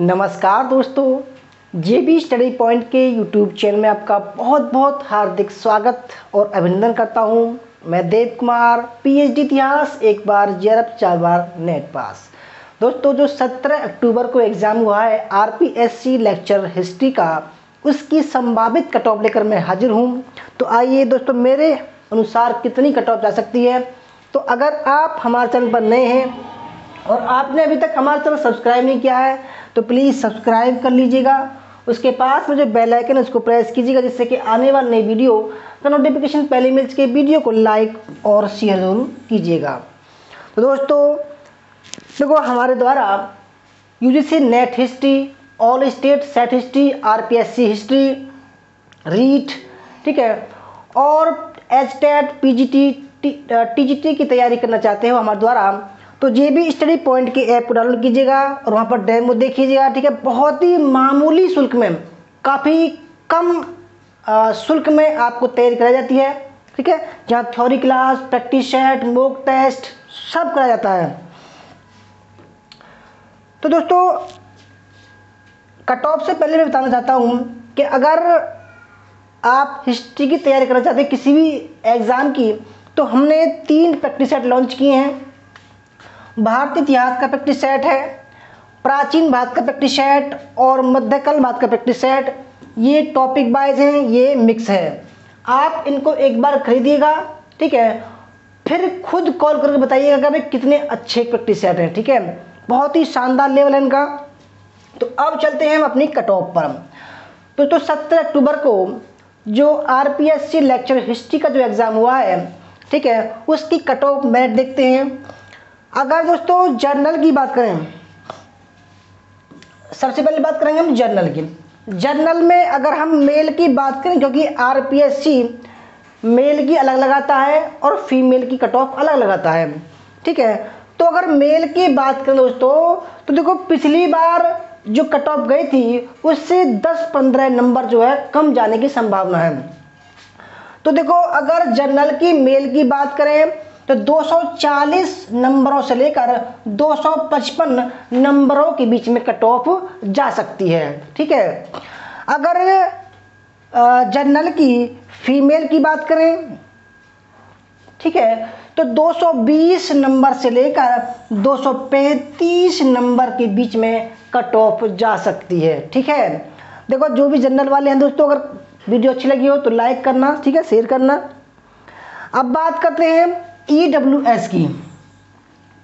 नमस्कार दोस्तों J B study point के यूट्यूब चैनल में आपका बहुत बहुत हार्दिक स्वागत और अभिनंदन करता हूँ। मैं देव कुमार पीएचडी इतिहास, एक बार जेरप चार बार नेट पास। दोस्तों, जो 17 अक्टूबर को एग्ज़ाम हुआ है आरपीएससी लेक्चर हिस्ट्री का, उसकी संभावित कट ऑफ़ लेकर मैं हाजिर हूँ। तो आइए दोस्तों, मेरे अनुसार कितनी कट ऑफ़ जा सकती है? तो अगर आप हमारे चैनल पर नए हैं और आपने अभी तक हमारा चैनल सब्सक्राइब नहीं किया है तो प्लीज़ सब्सक्राइब कर लीजिएगा। उसके पास में जो बेल आइकन है, उसको प्रेस कीजिएगा, जिससे कि आने वाले नई वीडियो का नोटिफिकेशन पहले मिल सके। वीडियो को लाइक और शेयर ज़रूर कीजिएगा। तो दोस्तों, देखो, हमारे द्वारा UGC net history all state set history RPSC history REET ठीक है, और H TET P G T T G T की तैयारी करना चाहते हो हमारे द्वारा। तो जे भी स्टडी पॉइंट की ऐप को डाउनलोड कीजिएगा और वहाँ पर डेमो देखिएगा, ठीक है? बहुत ही मामूली शुल्क में, काफ़ी कम शुल्क में आपको तैयारी कराई जाती है, ठीक है? जहाँ theory class practice set mock test सब कराया जाता है। तो दोस्तों कट ऑफ़ से पहले मैं बताना चाहता हूँ कि अगर आप हिस्ट्री की तैयारी करना चाहते हैं किसी भी एग्ज़ाम की तो हमने तीन प्रैक्टिस सेट लॉन्च किए हैं। भारतीय इतिहास का प्रैक्टिस सेट है, प्राचीन भारत का प्रैक्टिस सेट और मध्यकाल भारत का प्रैक्टिस सेट, ये टॉपिक वाइज हैं, ये मिक्स है। आप इनको एक बार खरीदिएगा, ठीक है? फिर खुद कॉल करके बताइएगा कि भाई कितने अच्छे प्रैक्टिस सेट हैं, ठीक है? बहुत ही शानदार लेवल है इनका। तो अब चलते हैं हम अपनी कट ऑफ़ पर तो तो सत्रह अक्टूबर को जो R P S C lecture history का जो एग्ज़ाम हुआ है, ठीक है? उसकी कट ऑफ़ मेरिट देखते हैं। अगर दोस्तों जर्नल की बात करें सबसे पहले बात करेंगे हम जर्नल की। जर्नल में अगर हम मेल की बात करें, क्योंकि आरपीएससी मेल की अलग लगाता है और फीमेल की कट ऑफ़ अलग लगाता है। ठीक है? तो अगर मेल की बात करें दोस्तों तो देखो पिछली बार जो कट ऑफ़ गई थी, उससे 10-15 नंबर जो है कम जाने की संभावना है। तो देखो अगर जर्नल की मेल की बात करें तो 240 नंबरों से लेकर 255 नंबरों के बीच में कट ऑफ़ जा सकती है। ठीक है? अगर जनरल की फीमेल की बात करें, ठीक है? तो 220 नंबर से लेकर 235 नंबर के बीच में कट ऑफ़ जा सकती है। ठीक है? देखो, जो भी जनरल वाले हैं दोस्तों, अगर वीडियो अच्छी लगी हो तो लाइक करना, ठीक है? शेयर करना। अब बात करते हैं ई डब्ल्यू एस की।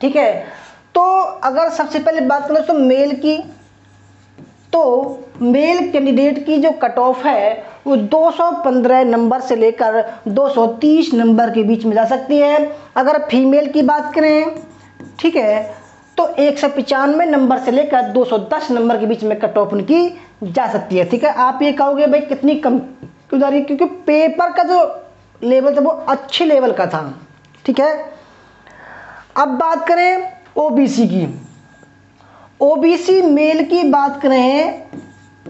ठीक है? तो अगर सबसे पहले बात करें तो मेल की तो मेल कैंडिडेट की जो कट ऑफ़ है, वो 215 नंबर से लेकर 230 नंबर के बीच में जा सकती है। अगर फीमेल की बात करें, ठीक है तो एक सौ पचानवे नंबर से लेकर 210 नंबर के बीच में कट ऑफ़ उनकी जा सकती है। ठीक है? आप ये कहोगे, भाई, कितनी कम क्यों जा रही है? क्योंकि पेपर का जो लेवल था, वो अच्छे लेवल का था। ठीक है? अब बात करें ओबीसी की। ओबीसी मेल की बात करें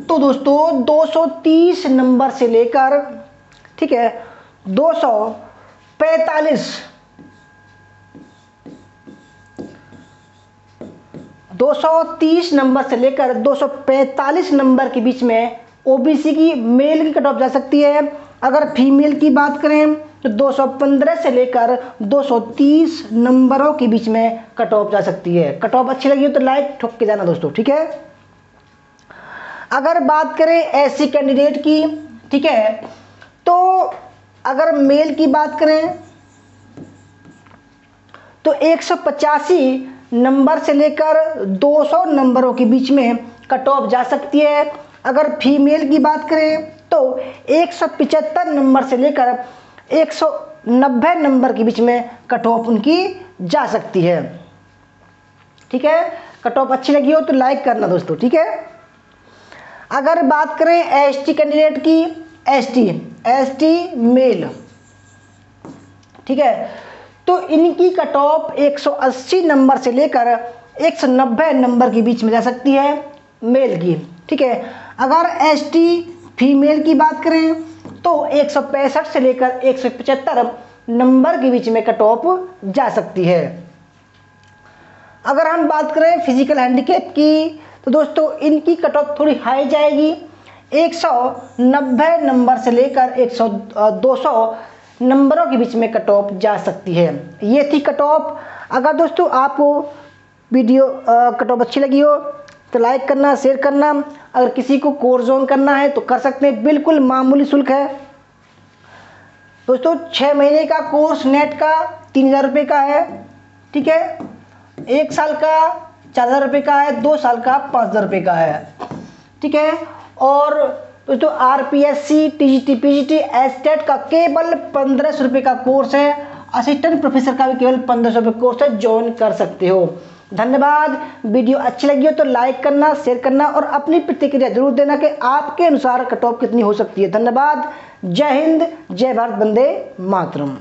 तो दोस्तों 230 नंबर से लेकर, ठीक है 245 230 नंबर से लेकर 245 नंबर के बीच में ओबीसी की मेल की कट ऑफ़ जा सकती है। अगर फीमेल की बात करें तो 215 से लेकर 230 नंबरों के बीच में कट ऑफ़ जा सकती है। कट ऑफ़ अच्छी लगी हो तो लाइक ठोक के जाना दोस्तों, ठीक है? अगर बात करें ऐसी कैंडिडेट की, ठीक है तो अगर मेल की बात करें तो एक सौ पचासी नंबर से लेकर 200 नंबरों के बीच में कट ऑफ़ जा सकती है। अगर फीमेल की बात करें तो एक सौ पचहत्तर नंबर से लेकर 190 नंबर के बीच में कट ऑफ़ उनकी जा सकती है। ठीक है? कट ऑफ़ अच्छी लगी हो तो लाइक करना दोस्तों, ठीक है? अगर बात करें एस टी कैंडिडेट की S T S T male ठीक है? तो इनकी कट ऑफ़ 180 नंबर से लेकर 190 नंबर के बीच में जा सकती है मेल की, ठीक है? अगर एस टी फीमेल की बात करें तो एक सौ पैंसठ से लेकर एक सौ पचहत्तर नंबर के बीच में कट ऑफ़ जा सकती है। अगर हम बात करें फ़िज़िकल हैंडीकेप की तो दोस्तों, इनकी कट ऑफ़ थोड़ी हाई जाएगी। 190 नंबर से लेकर 100 200 नंबरों के बीच में कट ऑफ़ जा सकती है। ये थी कट ऑफ़। अगर दोस्तों, आपको वीडियो कट ऑफ़ अच्छी लगी हो तो लाइक करना शेयर करना। अगर किसी को कोर्स ऑन करना है तो कर सकते हैं। बिल्कुल मामूली शुल्क है। दोस्तों छः महीने का कोर्स नेट का तीन हज़ार रुपये का है। ठीक है? एक साल का चार हज़ार रुपये का है, दो साल का पाँच हज़ार रुपये का है। ठीक है? और दोस्तों R P S C T G T P G T state का केवल पंद्रह सौ रुपये का कोर्स है। असिस्टेंट प्रोफेसर का भी केवल पंद्रह सौ रुपये कोर्स है। ज्वाइन कर सकते हो। धन्यवाद। वीडियो अच्छी लगी हो तो लाइक करना शेयर करना और अपनी प्रतिक्रिया ज़रूर देना कि आपके अनुसार कट ऑफ़ कितनी हो सकती है। धन्यवाद। जय हिंद, जय भारत बंदे मातरम।